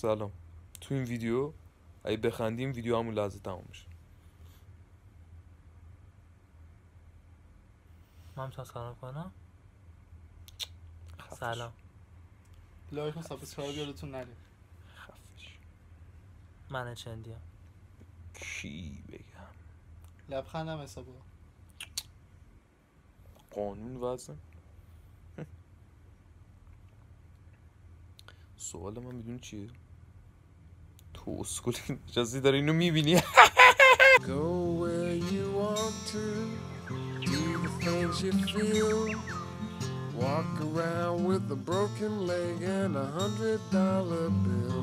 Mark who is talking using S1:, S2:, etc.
S1: سلام. تو این ویدیو اگه بخندیم ویدیو همون لحظه تموم میشه.
S2: من تا سلام کنم. سلام.
S3: لایک و سابسکرایب یادتون نره.
S1: خفش.
S2: من چندیم
S1: کی بگم؟
S3: لبخندم حسابا.
S1: قانون وزن سوال من می‌دونی چیه؟ تو اسکول اجازه داره اینو میبینی
S4: Go where you want to, do the things you feel. Walk around with a broken leg and a hundred dollar bill.